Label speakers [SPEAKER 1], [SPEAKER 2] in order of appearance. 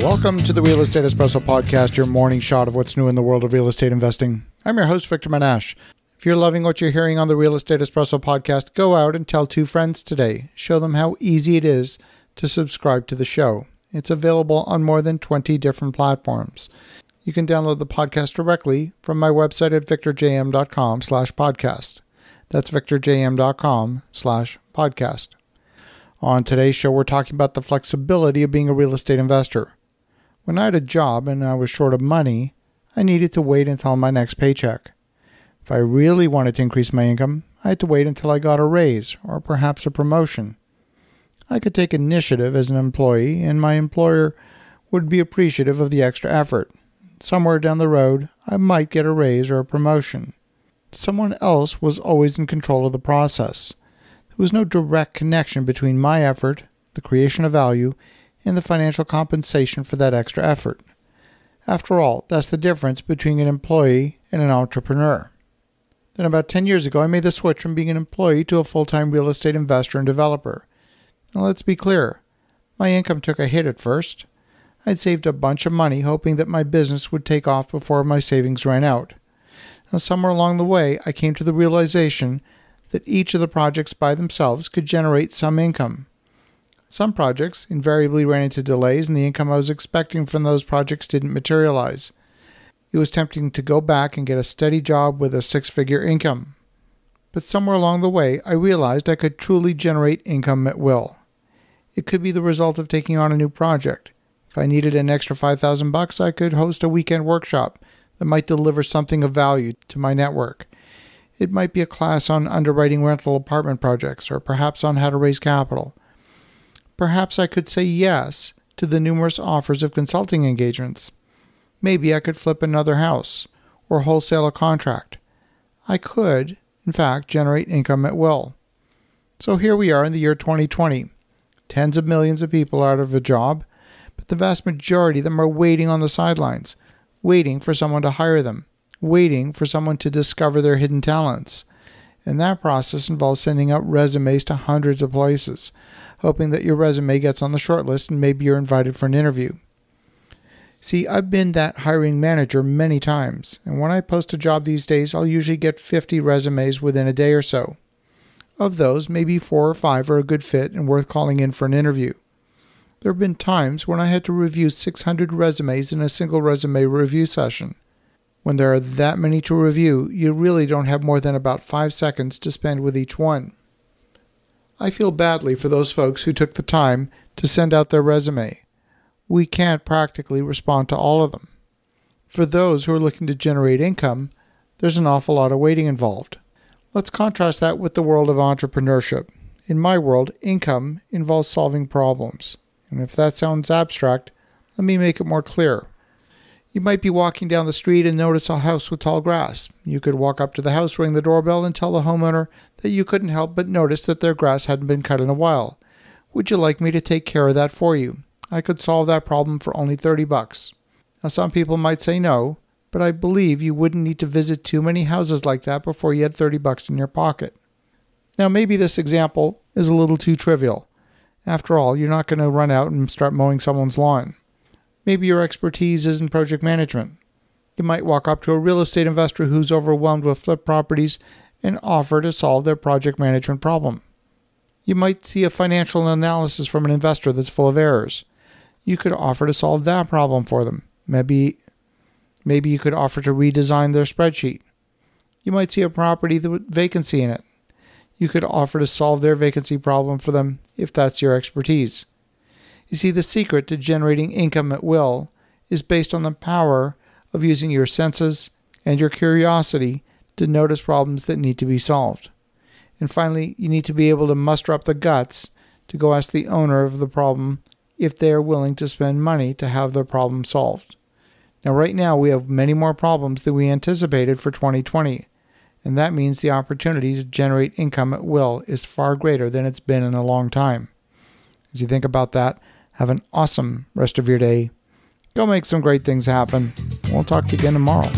[SPEAKER 1] Welcome to the Real Estate Espresso Podcast, your morning shot of what's new in the world of real estate investing. I'm your host, Victor Menasce. If you're loving what you're hearing on the Real Estate Espresso Podcast, go out and tell two friends today. Show them how easy it is to subscribe to the show. It's available on more than 20 different platforms. You can download the podcast directly from my website at victorjm.com slash podcast. That's victorjm.com slash podcast. On today's show, we're talking about the flexibility of being a real estate investor. When I had a job and I was short of money, I needed to wait until my next paycheck. If I really wanted to increase my income, I had to wait until I got a raise or perhaps a promotion. I could take initiative as an employee, and my employer would be appreciative of the extra effort. Somewhere down the road, I might get a raise or a promotion. Someone else was always in control of the process. There was no direct connection between my effort, the creation of value, and the financial compensation for that extra effort. After all, that's the difference between an employee and an entrepreneur. Then, about 10 years ago, I made the switch from being an employee to a full time real estate investor and developer. Now, let's be clear my income took a hit at first. I'd saved a bunch of money hoping that my business would take off before my savings ran out. Now, somewhere along the way, I came to the realization that each of the projects by themselves could generate some income. Some projects invariably ran into delays, and the income I was expecting from those projects didn't materialize. It was tempting to go back and get a steady job with a six figure income. But somewhere along the way, I realized I could truly generate income at will. It could be the result of taking on a new project. If I needed an extra 5000 bucks, I could host a weekend workshop that might deliver something of value to my network. It might be a class on underwriting rental apartment projects or perhaps on how to raise capital perhaps I could say yes to the numerous offers of consulting engagements. Maybe I could flip another house or wholesale a contract. I could, in fact, generate income at will. So here we are in the year 2020. Tens of millions of people are out of a job, but the vast majority of them are waiting on the sidelines, waiting for someone to hire them, waiting for someone to discover their hidden talents. And that process involves sending out resumes to hundreds of places, hoping that your resume gets on the short list and maybe you're invited for an interview. See, I've been that hiring manager many times, and when I post a job these days, I'll usually get 50 resumes within a day or so. Of those, maybe four or five are a good fit and worth calling in for an interview. There have been times when I had to review 600 resumes in a single resume review session. When there are that many to review, you really don't have more than about five seconds to spend with each one. I feel badly for those folks who took the time to send out their resume. We can't practically respond to all of them. For those who are looking to generate income, there's an awful lot of waiting involved. Let's contrast that with the world of entrepreneurship. In my world, income involves solving problems. And if that sounds abstract, let me make it more clear. You might be walking down the street and notice a house with tall grass. You could walk up to the house, ring the doorbell, and tell the homeowner that you couldn't help but notice that their grass hadn't been cut in a while. Would you like me to take care of that for you? I could solve that problem for only 30 bucks. Now some people might say no, but I believe you wouldn't need to visit too many houses like that before you had 30 bucks in your pocket. Now maybe this example is a little too trivial. After all, you're not going to run out and start mowing someone's lawn. Maybe your expertise is in project management. You might walk up to a real estate investor who's overwhelmed with flip properties and offer to solve their project management problem. You might see a financial analysis from an investor that's full of errors. You could offer to solve that problem for them. Maybe maybe you could offer to redesign their spreadsheet. You might see a property with vacancy in it. You could offer to solve their vacancy problem for them if that's your expertise. You see, the secret to generating income at will is based on the power of using your senses and your curiosity to notice problems that need to be solved. And finally, you need to be able to muster up the guts to go ask the owner of the problem if they are willing to spend money to have their problem solved. Now, right now, we have many more problems than we anticipated for 2020, and that means the opportunity to generate income at will is far greater than it's been in a long time. As you think about that, have an awesome rest of your day. Go make some great things happen. We'll talk to you again tomorrow.